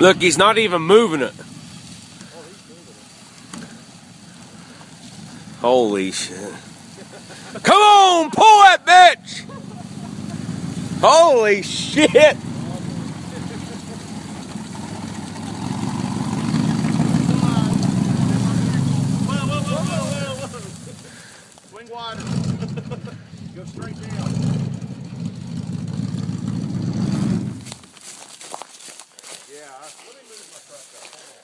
Look, he's not even moving it. Holy shit. Come on, pull that bitch! Holy shit! Swing one. Yeah. Let me move my truck up.